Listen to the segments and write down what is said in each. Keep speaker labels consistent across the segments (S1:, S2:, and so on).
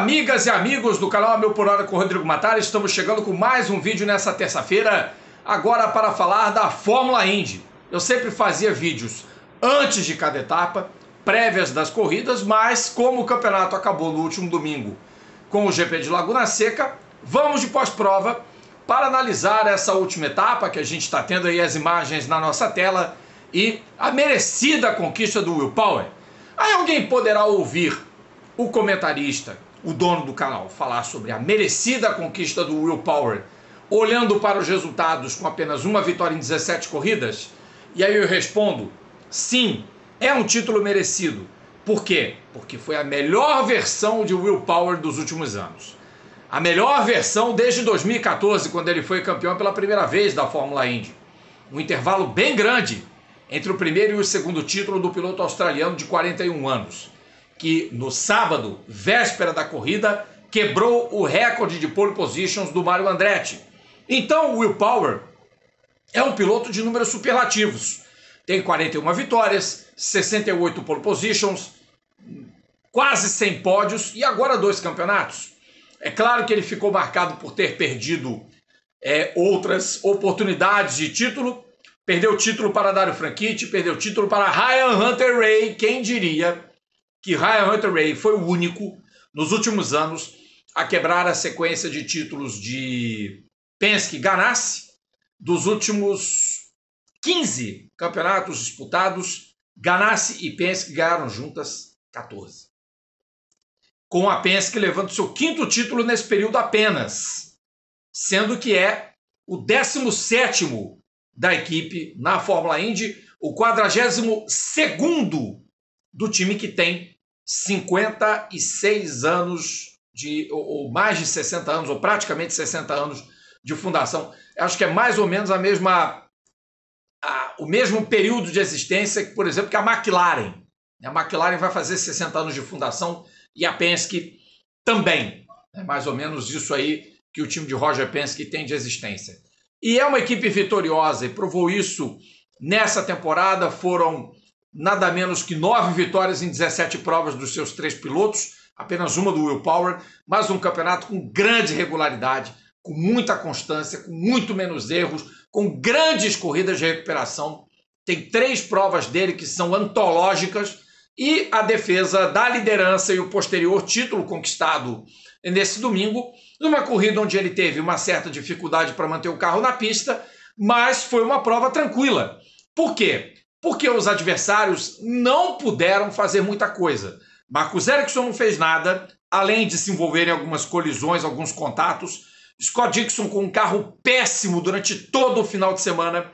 S1: amigas e amigos do canal Meu Por Hora com Rodrigo Matar. Estamos chegando com mais um vídeo nessa terça-feira, agora para falar da Fórmula Indy. Eu sempre fazia vídeos antes de cada etapa, prévias das corridas, mas como o campeonato acabou no último domingo com o GP de Laguna Seca, vamos de pós-prova para analisar essa última etapa que a gente está tendo aí as imagens na nossa tela e a merecida conquista do Will Power. Aí alguém poderá ouvir o comentarista, o dono do canal, falar sobre a merecida conquista do Will Power, olhando para os resultados com apenas uma vitória em 17 corridas? E aí eu respondo: sim, é um título merecido. Por quê? Porque foi a melhor versão de Will Power dos últimos anos. A melhor versão desde 2014, quando ele foi campeão pela primeira vez da Fórmula Indy. Um intervalo bem grande entre o primeiro e o segundo título do piloto australiano de 41 anos, que no sábado, véspera da corrida, quebrou o recorde de pole positions do Mario Andretti. Então, o Will Power é um piloto de números superlativos. Tem 41 vitórias, 68 pole positions, quase 100 pódios e agora dois campeonatos. É claro que ele ficou marcado por ter perdido é, outras oportunidades de título, Perdeu o título para Dario Franchitti, perdeu o título para Ryan Hunter Ray. Quem diria que Ryan Hunter Ray foi o único nos últimos anos a quebrar a sequência de títulos de Penske Ganassi dos últimos 15 campeonatos disputados. Ganassi e Penske ganharam juntas 14. Com a Penske levando seu quinto título nesse período apenas, sendo que é o 17 da equipe na Fórmula Indy, o 42 do time que tem 56 anos de ou, ou, mais de 60 anos ou praticamente 60 anos de fundação. Acho que é mais ou menos a mesma a, o mesmo período de existência que, por exemplo, que a McLaren. A McLaren vai fazer 60 anos de fundação e a Penske também. É mais ou menos isso aí que o time de Roger Penske tem de existência. E é uma equipe vitoriosa e provou isso nessa temporada. Foram nada menos que nove vitórias em 17 provas dos seus três pilotos, apenas uma do Will Power, mas um campeonato com grande regularidade, com muita constância, com muito menos erros, com grandes corridas de recuperação. Tem três provas dele que são antológicas e a defesa da liderança e o posterior título conquistado nesse domingo, numa corrida onde ele teve uma certa dificuldade para manter o carro na pista, mas foi uma prova tranquila. Por quê? Porque os adversários não puderam fazer muita coisa. Marcos Ericsson não fez nada, além de se envolver em algumas colisões, alguns contatos. Scott Dixon com um carro péssimo durante todo o final de semana.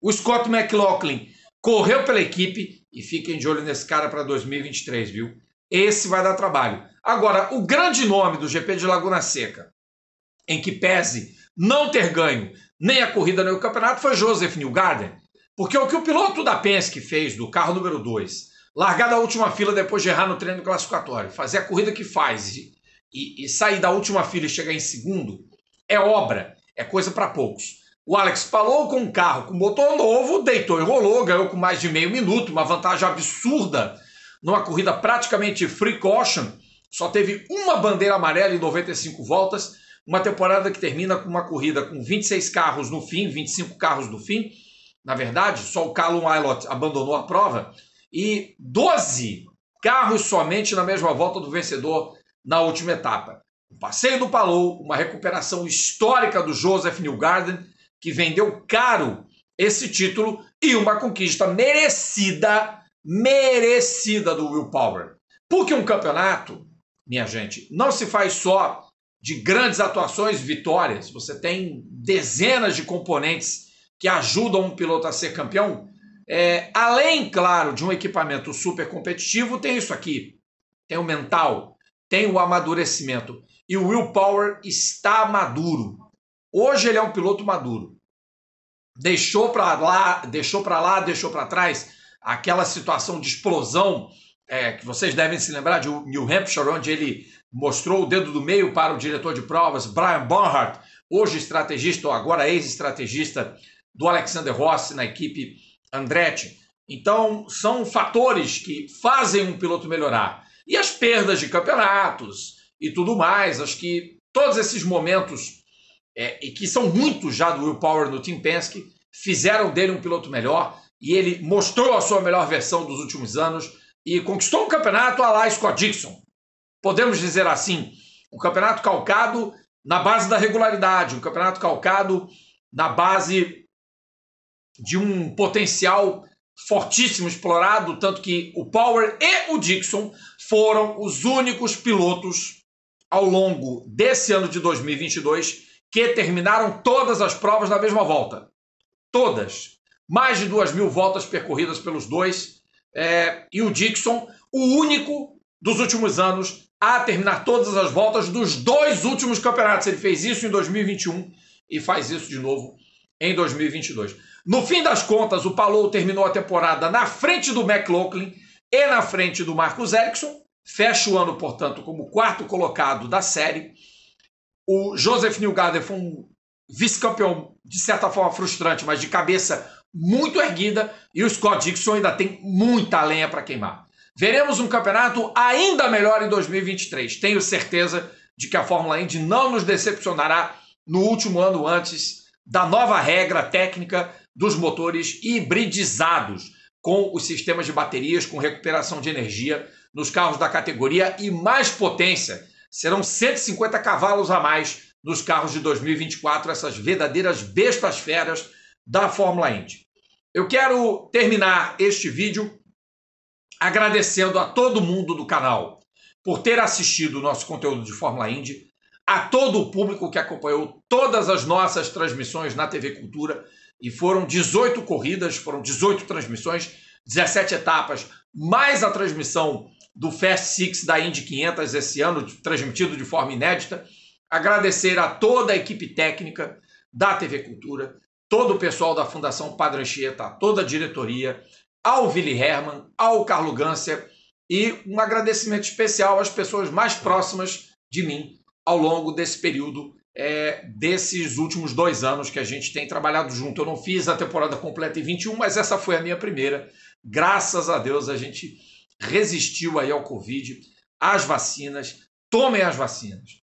S1: O Scott McLaughlin correu pela equipe e fiquem de olho nesse cara para 2023, viu? Esse vai dar trabalho. Agora, o grande nome do GP de Laguna Seca, em que pese não ter ganho nem a corrida nem o campeonato, foi Joseph Newgarden. Porque o que o piloto da Penske fez do carro número 2, largar da última fila depois de errar no treino classificatório, fazer a corrida que faz e, e, e sair da última fila e chegar em segundo, é obra, é coisa para poucos. O Alex Palou com um carro com motor novo, deitou e rolou, ganhou com mais de meio minuto, uma vantagem absurda numa corrida praticamente free caution, só teve uma bandeira amarela em 95 voltas, uma temporada que termina com uma corrida com 26 carros no fim, 25 carros no fim. Na verdade, só o Callum Aylott abandonou a prova e 12 carros somente na mesma volta do vencedor na última etapa. O passeio do Palou, uma recuperação histórica do Joseph Newgarden, que vendeu caro esse título e uma conquista merecida merecida do Will Power. Porque um campeonato, minha gente, não se faz só de grandes atuações, vitórias. Você tem dezenas de componentes que ajudam um piloto a ser campeão. É, além, claro, de um equipamento super competitivo, tem isso aqui: tem o mental, tem o amadurecimento. E o Will Power está maduro. Hoje ele é um piloto maduro. Deixou para lá, deixou para lá, deixou para trás aquela situação de explosão é, que vocês devem se lembrar de New Hampshire, onde ele mostrou o dedo do meio para o diretor de provas, Brian Bonhart, hoje estrategista, ou agora ex-estrategista do Alexander Rossi na equipe Andretti. Então, são fatores que fazem um piloto melhorar. E as perdas de campeonatos, e tudo mais. Acho que todos esses momentos, é, e que são muitos já do Will Power no Team Penske, fizeram dele um piloto melhor e ele mostrou a sua melhor versão dos últimos anos e conquistou um campeonato a lá Scott Dixon. Podemos dizer assim, um campeonato calcado na base da regularidade, um campeonato calcado na base de um potencial fortíssimo explorado, tanto que o Power e o Dixon foram os únicos pilotos ao longo desse ano de 2022 que terminaram todas as provas na mesma volta. Todas. Mais de duas mil voltas percorridas pelos dois. É, e o Dixon, o único dos últimos anos a terminar todas as voltas dos dois últimos campeonatos. Ele fez isso em 2021 e faz isso de novo em 2022. No fim das contas, o Palou terminou a temporada na frente do McLaughlin e na frente do Marcos Ericsson. Fecha o ano, portanto, como quarto colocado da série. O Joseph Newgarden foi um vice-campeão, de certa forma frustrante, mas de cabeça muito erguida. E o Scott Dixon ainda tem muita lenha para queimar. Veremos um campeonato ainda melhor em 2023. Tenho certeza de que a Fórmula Indy não nos decepcionará no último ano antes da nova regra técnica dos motores hibridizados com os sistemas de baterias com recuperação de energia nos carros da categoria e mais potência. Serão 150 cavalos a mais nos carros de 2024, essas verdadeiras bestas feras da Fórmula Indy. Eu quero terminar este vídeo agradecendo a todo mundo do canal por ter assistido o nosso conteúdo de Fórmula Indy, a todo o público que acompanhou todas as nossas transmissões na TV Cultura e foram 18 corridas, foram 18 transmissões, 17 etapas, mais a transmissão do Fast Six da Indy 500 esse ano, transmitido de forma inédita. Agradecer a toda a equipe técnica da TV Cultura, todo o pessoal da Fundação Padre Anchieta, toda a diretoria, ao Willi Hermann, ao Carlo Gânsia e um agradecimento especial às pessoas mais próximas de mim ao longo desse período é, desses últimos dois anos que a gente tem trabalhado junto. Eu não fiz a temporada completa em 21, mas essa foi a minha primeira. Graças a Deus a gente resistiu aí ao Covid, às vacinas. Tomem as vacinas.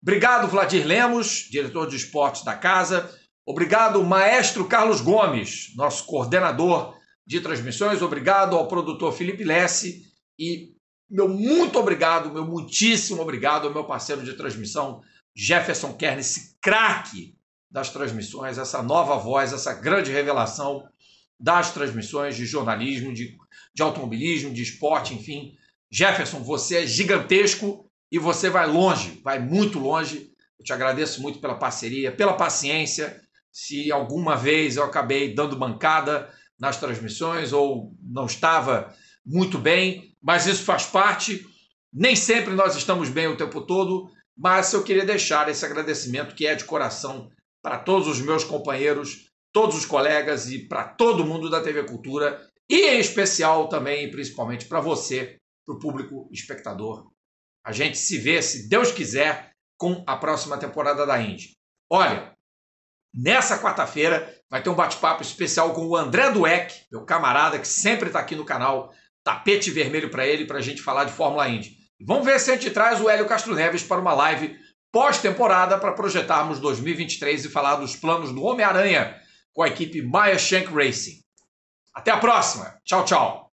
S1: Obrigado, Vladir Lemos, diretor de esportes da casa. Obrigado, maestro Carlos Gomes, nosso coordenador de transmissões. Obrigado ao produtor Felipe Lesse. E meu muito obrigado, meu muitíssimo obrigado ao meu parceiro de transmissão, Jefferson Kern, esse craque das transmissões, essa nova voz, essa grande revelação das transmissões de jornalismo, de, de automobilismo, de esporte, enfim. Jefferson, você é gigantesco e você vai longe, vai muito longe. Eu te agradeço muito pela parceria, pela paciência. Se alguma vez eu acabei dando bancada nas transmissões ou não estava muito bem, mas isso faz parte. Nem sempre nós estamos bem o tempo todo, mas eu queria deixar esse agradecimento que é de coração para todos os meus companheiros, todos os colegas e para todo mundo da TV Cultura e em especial também, principalmente para você, para o público espectador. A gente se vê, se Deus quiser, com a próxima temporada da Indy. Olha, nessa quarta-feira vai ter um bate-papo especial com o André Dueck, meu camarada que sempre está aqui no canal, tapete vermelho para ele, para a gente falar de Fórmula Indy. Vamos ver se a gente traz o Hélio Castro Neves para uma live pós-temporada para projetarmos 2023 e falar dos planos do Homem-Aranha com a equipe Maya Shank Racing. Até a próxima. Tchau, tchau.